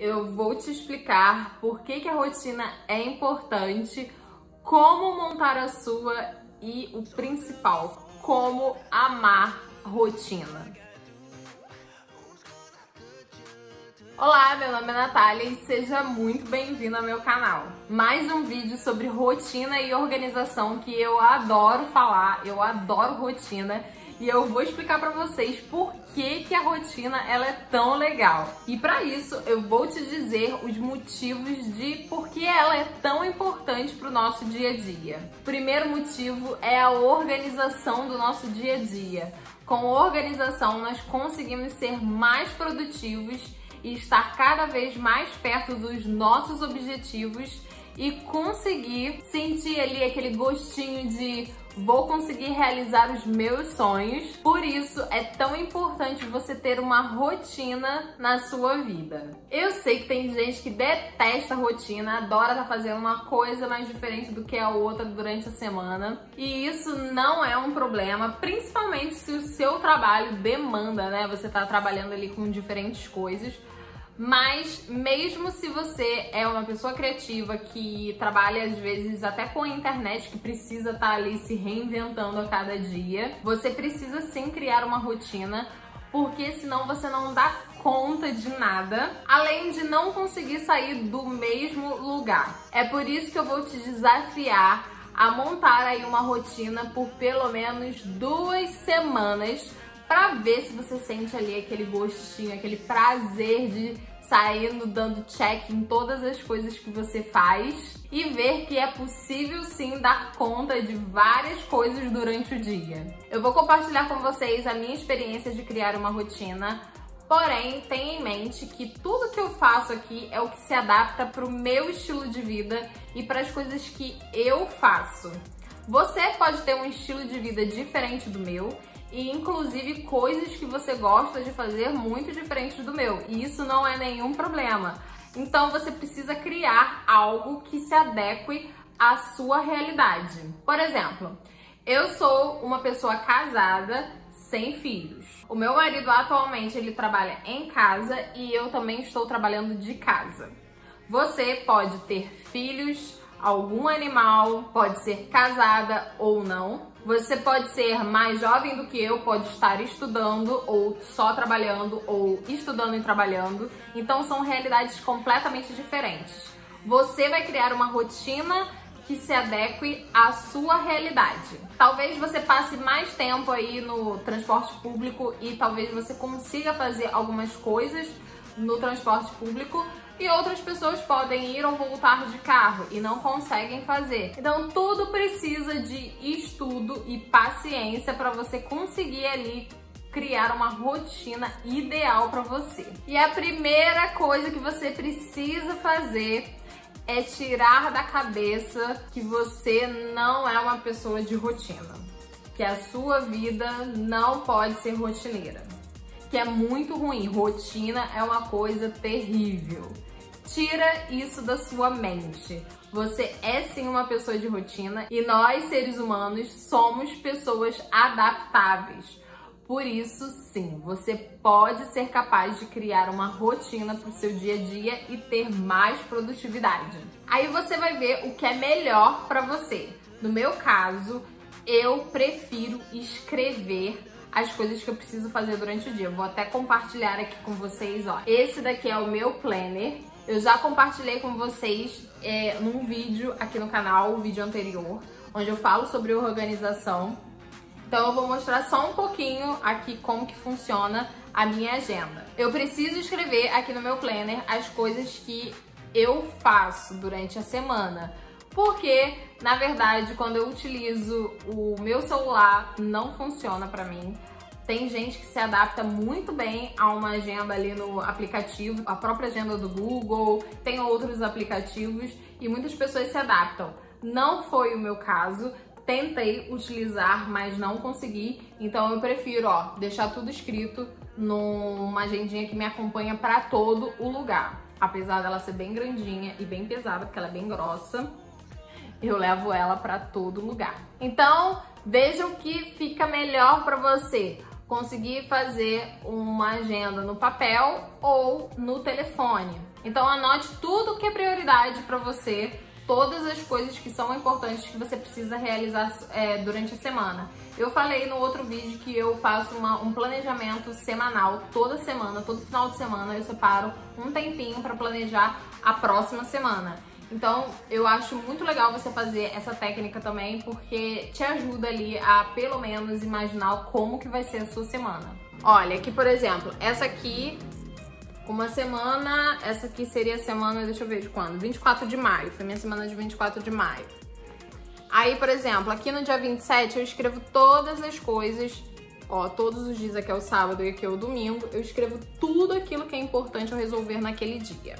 eu vou te explicar por que, que a rotina é importante, como montar a sua e o principal, como amar rotina. Olá, meu nome é Natália e seja muito bem-vindo ao meu canal. Mais um vídeo sobre rotina e organização que eu adoro falar, eu adoro rotina e eu vou explicar para vocês por que, que a rotina ela é tão legal. E para isso eu vou te dizer os motivos de por que ela é tão importante para o nosso dia a dia. O primeiro motivo é a organização do nosso dia a dia. Com organização nós conseguimos ser mais produtivos e estar cada vez mais perto dos nossos objetivos e conseguir sentir ali aquele gostinho de vou conseguir realizar os meus sonhos. Por isso é tão importante você ter uma rotina na sua vida. Eu sei que tem gente que detesta rotina, adora estar tá fazendo uma coisa mais diferente do que a outra durante a semana. E isso não é um problema, principalmente se o seu trabalho demanda, né? Você tá trabalhando ali com diferentes coisas. Mas mesmo se você é uma pessoa criativa que trabalha às vezes até com a internet, que precisa estar tá ali se reinventando a cada dia, você precisa sim criar uma rotina, porque senão você não dá conta de nada, além de não conseguir sair do mesmo lugar. É por isso que eu vou te desafiar a montar aí uma rotina por pelo menos duas semanas para ver se você sente ali aquele gostinho, aquele prazer de saindo dando check em todas as coisas que você faz e ver que é possível sim dar conta de várias coisas durante o dia. Eu vou compartilhar com vocês a minha experiência de criar uma rotina, porém tenha em mente que tudo que eu faço aqui é o que se adapta para o meu estilo de vida e para as coisas que eu faço. Você pode ter um estilo de vida diferente do meu e inclusive coisas que você gosta de fazer muito diferentes do meu. E isso não é nenhum problema. Então você precisa criar algo que se adeque à sua realidade. Por exemplo, eu sou uma pessoa casada sem filhos. O meu marido atualmente ele trabalha em casa e eu também estou trabalhando de casa. Você pode ter filhos, algum animal, pode ser casada ou não. Você pode ser mais jovem do que eu, pode estar estudando ou só trabalhando ou estudando e trabalhando. Então são realidades completamente diferentes. Você vai criar uma rotina que se adeque à sua realidade. Talvez você passe mais tempo aí no transporte público e talvez você consiga fazer algumas coisas no transporte público e outras pessoas podem ir ou voltar de carro e não conseguem fazer. Então tudo precisa de estudo e paciência para você conseguir ali criar uma rotina ideal para você. E a primeira coisa que você precisa fazer é tirar da cabeça que você não é uma pessoa de rotina, que a sua vida não pode ser rotineira, que é muito ruim. Rotina é uma coisa terrível. Tira isso da sua mente. Você é sim uma pessoa de rotina e nós, seres humanos, somos pessoas adaptáveis. Por isso, sim, você pode ser capaz de criar uma rotina para o seu dia a dia e ter mais produtividade. Aí você vai ver o que é melhor para você. No meu caso, eu prefiro escrever as coisas que eu preciso fazer durante o dia. Vou até compartilhar aqui com vocês, ó. Esse daqui é o meu planner eu já compartilhei com vocês é, num vídeo aqui no canal, o vídeo anterior, onde eu falo sobre organização. Então eu vou mostrar só um pouquinho aqui como que funciona a minha agenda. Eu preciso escrever aqui no meu planner as coisas que eu faço durante a semana. Porque, na verdade, quando eu utilizo o meu celular, não funciona pra mim. Tem gente que se adapta muito bem a uma agenda ali no aplicativo, a própria agenda do Google, tem outros aplicativos e muitas pessoas se adaptam. Não foi o meu caso, tentei utilizar, mas não consegui, então eu prefiro, ó, deixar tudo escrito numa agendinha que me acompanha para todo o lugar. Apesar dela ser bem grandinha e bem pesada, porque ela é bem grossa, eu levo ela para todo lugar. Então, veja o que fica melhor para você conseguir fazer uma agenda no papel ou no telefone. Então anote tudo que é prioridade para você, todas as coisas que são importantes que você precisa realizar é, durante a semana. Eu falei no outro vídeo que eu faço uma, um planejamento semanal, toda semana, todo final de semana eu separo um tempinho para planejar a próxima semana. Então, eu acho muito legal você fazer essa técnica também, porque te ajuda ali a, pelo menos, imaginar como que vai ser a sua semana. Olha, aqui, por exemplo, essa aqui, uma semana, essa aqui seria a semana, deixa eu ver de quando? 24 de maio, foi minha semana de 24 de maio. Aí, por exemplo, aqui no dia 27 eu escrevo todas as coisas, ó, todos os dias aqui é o sábado e aqui é o domingo, eu escrevo tudo aquilo que é importante eu resolver naquele dia.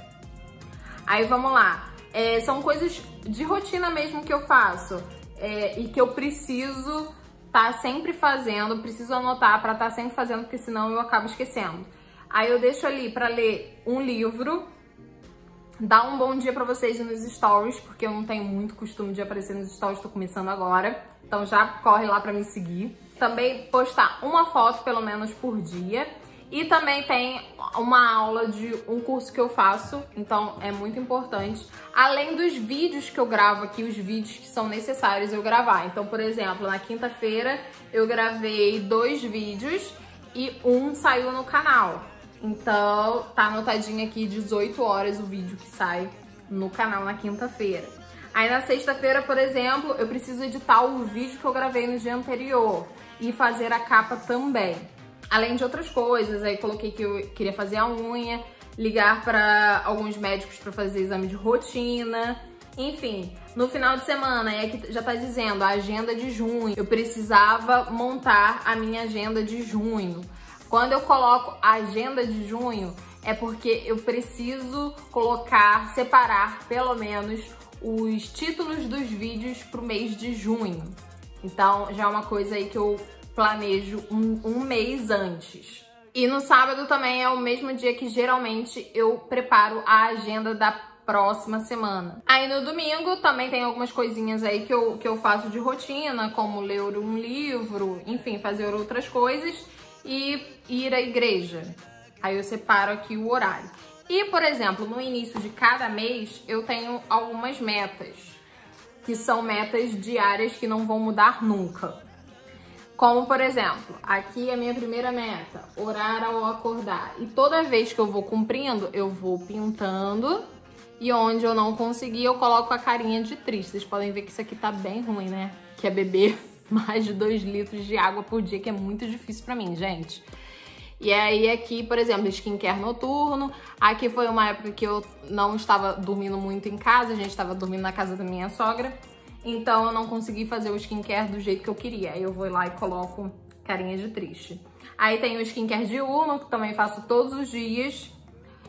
Aí, vamos lá. É, são coisas de rotina mesmo que eu faço é, e que eu preciso estar tá sempre fazendo, preciso anotar para estar tá sempre fazendo, porque senão eu acabo esquecendo. Aí eu deixo ali para ler um livro, dar um bom dia para vocês nos stories, porque eu não tenho muito costume de aparecer nos stories, estou começando agora. Então já corre lá para me seguir. Também postar uma foto pelo menos por dia. E também tem uma aula de um curso que eu faço, então é muito importante. Além dos vídeos que eu gravo aqui, os vídeos que são necessários eu gravar. Então, por exemplo, na quinta-feira eu gravei dois vídeos e um saiu no canal. Então, tá anotadinho aqui 18 horas o vídeo que sai no canal na quinta-feira. Aí na sexta-feira, por exemplo, eu preciso editar o vídeo que eu gravei no dia anterior e fazer a capa também. Além de outras coisas, aí coloquei que eu queria fazer a unha, ligar para alguns médicos para fazer exame de rotina, enfim, no final de semana, é que já tá dizendo a agenda de junho. Eu precisava montar a minha agenda de junho. Quando eu coloco a agenda de junho, é porque eu preciso colocar, separar pelo menos os títulos dos vídeos pro mês de junho. Então já é uma coisa aí que eu planejo um, um mês antes. E no sábado também é o mesmo dia que geralmente eu preparo a agenda da próxima semana. Aí no domingo também tem algumas coisinhas aí que eu, que eu faço de rotina, como ler um livro, enfim, fazer outras coisas e ir à igreja. Aí eu separo aqui o horário. E, por exemplo, no início de cada mês eu tenho algumas metas, que são metas diárias que não vão mudar nunca. Como, por exemplo, aqui é a minha primeira meta, orar ao acordar. E toda vez que eu vou cumprindo, eu vou pintando. E onde eu não conseguir, eu coloco a carinha de triste. Vocês podem ver que isso aqui tá bem ruim, né? Que é beber mais de 2 litros de água por dia, que é muito difícil pra mim, gente. E aí aqui, por exemplo, skincare noturno. Aqui foi uma época que eu não estava dormindo muito em casa, a gente estava dormindo na casa da minha sogra. Então eu não consegui fazer o skincare do jeito que eu queria. Aí eu vou lá e coloco carinha de triste. Aí tem o skincare diurno, que também faço todos os dias.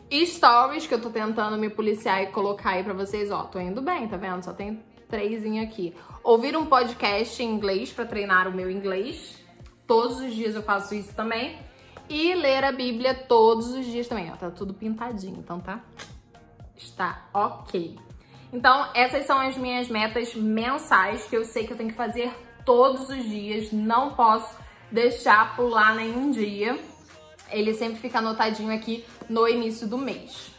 E stories, que eu tô tentando me policiar e colocar aí pra vocês. Ó, tô indo bem, tá vendo? Só tem trêsinho aqui. Ouvir um podcast em inglês pra treinar o meu inglês. Todos os dias eu faço isso também. E ler a Bíblia todos os dias também. Ó, tá tudo pintadinho, então tá? Está ok. Então, essas são as minhas metas mensais que eu sei que eu tenho que fazer todos os dias, não posso deixar pular nenhum dia. Ele sempre fica anotadinho aqui no início do mês.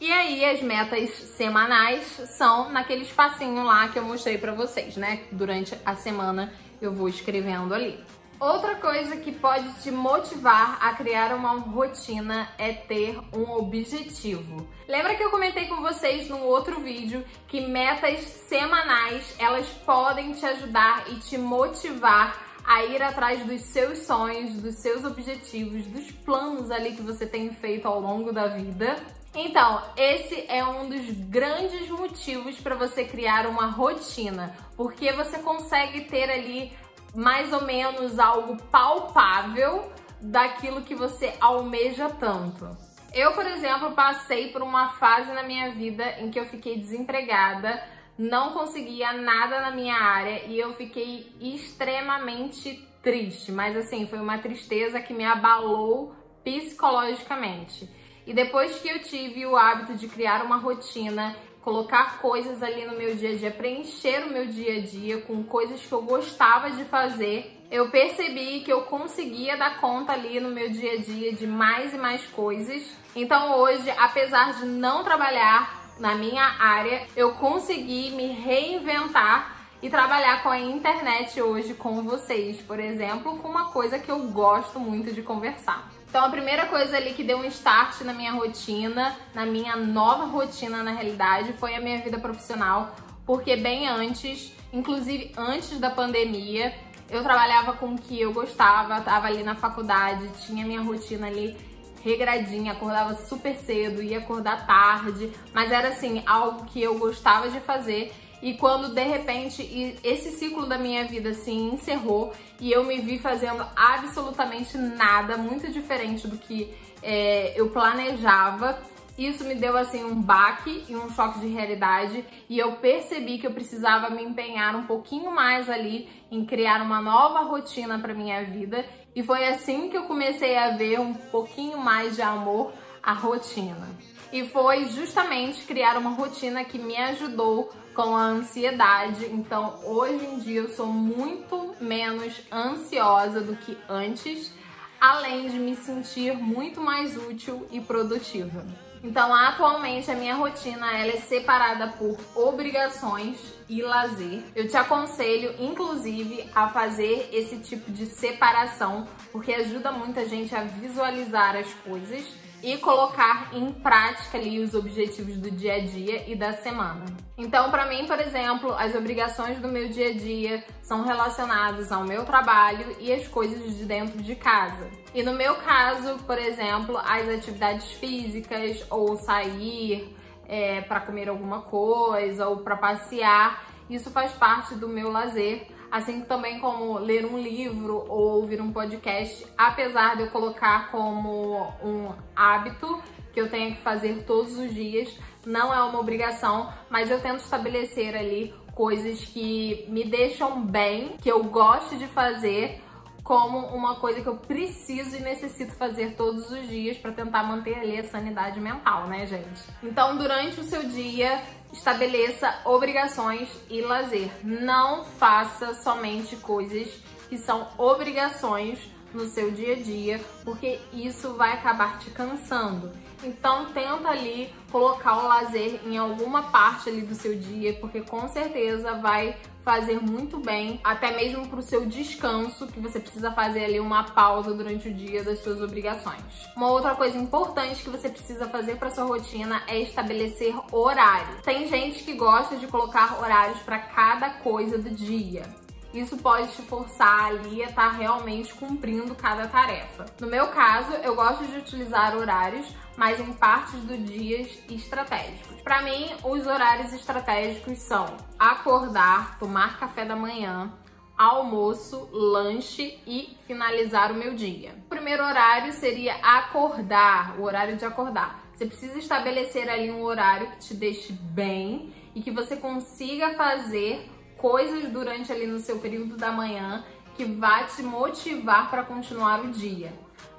E aí, as metas semanais são naquele espacinho lá que eu mostrei pra vocês, né? Durante a semana eu vou escrevendo ali. Outra coisa que pode te motivar a criar uma rotina é ter um objetivo. Lembra que eu comentei com vocês no outro vídeo que metas semanais, elas podem te ajudar e te motivar a ir atrás dos seus sonhos, dos seus objetivos, dos planos ali que você tem feito ao longo da vida. Então, esse é um dos grandes motivos para você criar uma rotina, porque você consegue ter ali mais ou menos algo palpável daquilo que você almeja tanto. Eu, por exemplo, passei por uma fase na minha vida em que eu fiquei desempregada, não conseguia nada na minha área e eu fiquei extremamente triste, mas assim, foi uma tristeza que me abalou psicologicamente. E depois que eu tive o hábito de criar uma rotina, colocar coisas ali no meu dia a dia, preencher o meu dia a dia com coisas que eu gostava de fazer, eu percebi que eu conseguia dar conta ali no meu dia a dia de mais e mais coisas. Então hoje, apesar de não trabalhar na minha área, eu consegui me reinventar e trabalhar com a internet hoje com vocês, por exemplo, com uma coisa que eu gosto muito de conversar. Então a primeira coisa ali que deu um start na minha rotina, na minha nova rotina na realidade, foi a minha vida profissional, porque bem antes, inclusive antes da pandemia, eu trabalhava com o que eu gostava, tava ali na faculdade, tinha minha rotina ali regradinha, acordava super cedo, ia acordar tarde, mas era assim, algo que eu gostava de fazer e quando de repente esse ciclo da minha vida se assim, encerrou e eu me vi fazendo absolutamente nada, muito diferente do que é, eu planejava, isso me deu assim um baque e um choque de realidade e eu percebi que eu precisava me empenhar um pouquinho mais ali em criar uma nova rotina para minha vida e foi assim que eu comecei a ver um pouquinho mais de amor à rotina. E foi justamente criar uma rotina que me ajudou com a ansiedade. Então, hoje em dia eu sou muito menos ansiosa do que antes, além de me sentir muito mais útil e produtiva. Então, atualmente a minha rotina ela é separada por obrigações e lazer. Eu te aconselho, inclusive, a fazer esse tipo de separação, porque ajuda muita gente a visualizar as coisas e colocar em prática ali os objetivos do dia a dia e da semana. Então, para mim, por exemplo, as obrigações do meu dia a dia são relacionadas ao meu trabalho e as coisas de dentro de casa. E no meu caso, por exemplo, as atividades físicas ou sair é, para comer alguma coisa ou para passear, isso faz parte do meu lazer assim também como ler um livro ou ouvir um podcast, apesar de eu colocar como um hábito que eu tenho que fazer todos os dias, não é uma obrigação, mas eu tento estabelecer ali coisas que me deixam bem, que eu gosto de fazer como uma coisa que eu preciso e necessito fazer todos os dias para tentar manter ali a sanidade mental, né, gente? Então, durante o seu dia, estabeleça obrigações e lazer. Não faça somente coisas que são obrigações no seu dia a dia, porque isso vai acabar te cansando. Então tenta ali colocar o lazer em alguma parte ali do seu dia, porque com certeza vai fazer muito bem, até mesmo para o seu descanso, que você precisa fazer ali uma pausa durante o dia das suas obrigações. Uma outra coisa importante que você precisa fazer para sua rotina é estabelecer horário. Tem gente que gosta de colocar horários para cada coisa do dia. Isso pode te forçar ali a estar tá realmente cumprindo cada tarefa. No meu caso, eu gosto de utilizar horários, mas em partes do dias estratégicos. Para mim, os horários estratégicos são acordar, tomar café da manhã, almoço, lanche e finalizar o meu dia. O primeiro horário seria acordar, o horário de acordar. Você precisa estabelecer ali um horário que te deixe bem e que você consiga fazer coisas durante ali no seu período da manhã que vai te motivar para continuar o dia.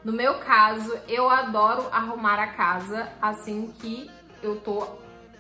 No meu caso, eu adoro arrumar a casa assim que eu tô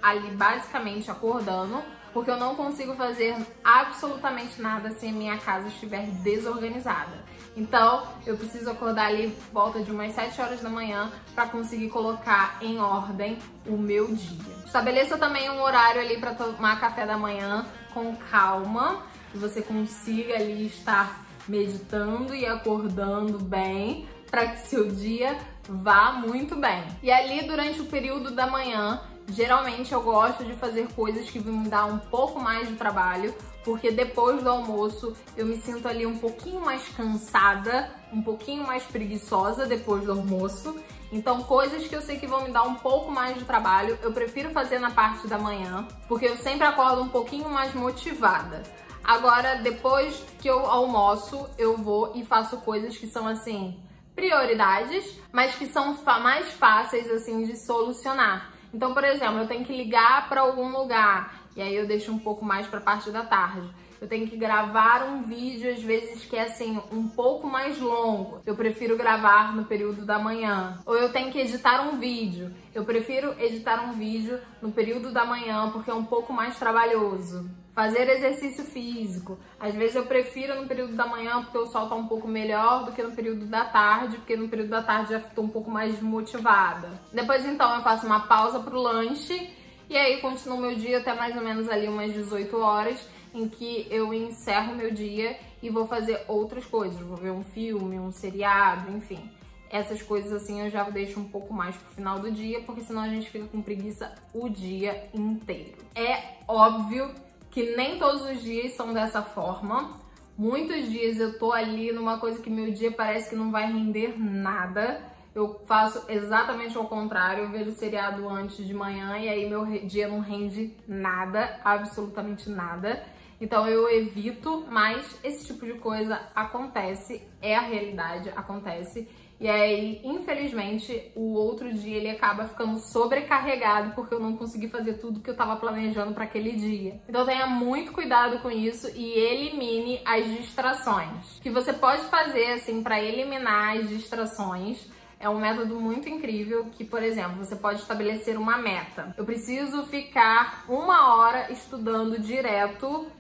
ali basicamente acordando, porque eu não consigo fazer absolutamente nada se a minha casa estiver desorganizada. Então, eu preciso acordar ali por volta de umas 7 horas da manhã para conseguir colocar em ordem o meu dia. Estabeleça também um horário ali para tomar café da manhã com calma, que você consiga ali estar meditando e acordando bem para que seu dia vá muito bem. E ali durante o período da manhã, geralmente eu gosto de fazer coisas que vão me dar um pouco mais de trabalho, porque depois do almoço eu me sinto ali um pouquinho mais cansada, um pouquinho mais preguiçosa depois do almoço. Então, coisas que eu sei que vão me dar um pouco mais de trabalho, eu prefiro fazer na parte da manhã, porque eu sempre acordo um pouquinho mais motivada. Agora, depois que eu almoço, eu vou e faço coisas que são assim, prioridades, mas que são mais fáceis assim de solucionar. Então, por exemplo, eu tenho que ligar para algum lugar e aí eu deixo um pouco mais para parte da tarde. Eu tenho que gravar um vídeo, às vezes que é assim, um pouco mais longo. Eu prefiro gravar no período da manhã. Ou eu tenho que editar um vídeo. Eu prefiro editar um vídeo no período da manhã porque é um pouco mais trabalhoso. Fazer exercício físico. Às vezes eu prefiro no período da manhã porque o sol tá um pouco melhor do que no período da tarde, porque no período da tarde já estou um pouco mais motivada. Depois então eu faço uma pausa pro lanche e aí continuo meu dia até mais ou menos ali umas 18 horas em que eu encerro meu dia e vou fazer outras coisas. Vou ver um filme, um seriado, enfim. Essas coisas assim eu já deixo um pouco mais pro final do dia, porque senão a gente fica com preguiça o dia inteiro. É óbvio que nem todos os dias são dessa forma. Muitos dias eu tô ali numa coisa que meu dia parece que não vai render nada. Eu faço exatamente ao contrário, eu vejo o seriado antes de manhã e aí meu dia não rende nada, absolutamente nada. Então eu evito, mas esse tipo de coisa acontece, é a realidade, acontece. E aí, infelizmente, o outro dia ele acaba ficando sobrecarregado porque eu não consegui fazer tudo que eu tava planejando para aquele dia. Então tenha muito cuidado com isso e elimine as distrações. O que você pode fazer assim para eliminar as distrações é um método muito incrível que, por exemplo, você pode estabelecer uma meta. Eu preciso ficar uma hora estudando direto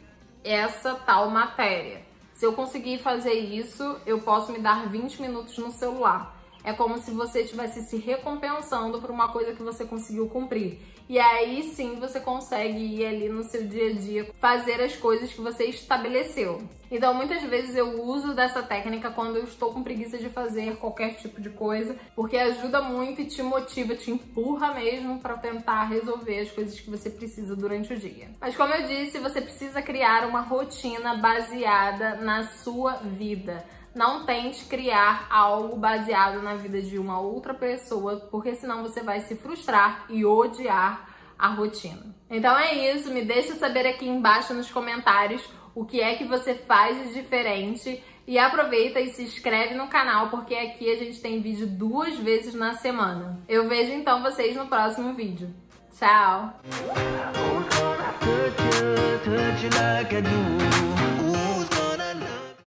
essa tal matéria. Se eu conseguir fazer isso, eu posso me dar 20 minutos no celular. É como se você estivesse se recompensando por uma coisa que você conseguiu cumprir. E aí sim você consegue ir ali no seu dia a dia fazer as coisas que você estabeleceu. Então muitas vezes eu uso dessa técnica quando eu estou com preguiça de fazer qualquer tipo de coisa, porque ajuda muito e te motiva, te empurra mesmo para tentar resolver as coisas que você precisa durante o dia. Mas como eu disse, você precisa criar uma rotina baseada na sua vida não tente criar algo baseado na vida de uma outra pessoa, porque senão você vai se frustrar e odiar a rotina. Então é isso, me deixa saber aqui embaixo nos comentários o que é que você faz de diferente e aproveita e se inscreve no canal porque aqui a gente tem vídeo duas vezes na semana. Eu vejo então vocês no próximo vídeo. Tchau!